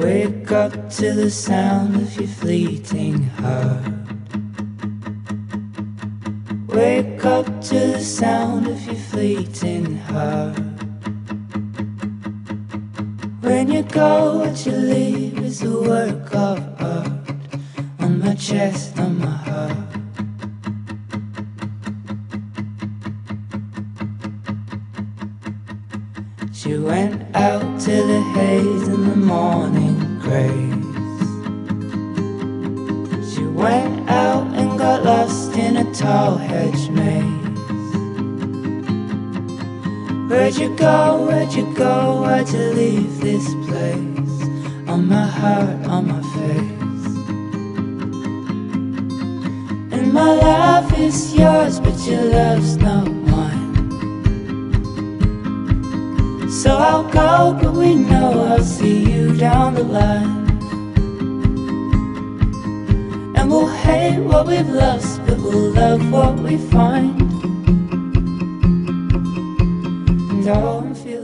Wake up to the sound of your fleeting heart. Wake up to the sound of your fleeting heart. When you go, what you leave is a work of art on my chest, on my heart. She went out to the haze in the morning grace. She went out and got lost in a tall hedge maze. Where'd you go? Where'd you go? Why'd you leave this place? On my heart, on my face. And my life is yours, but your love's not So I'll go, but we know I'll see you down the line. And we'll hate what we've lost, but we'll love what we find. And all I'm feeling.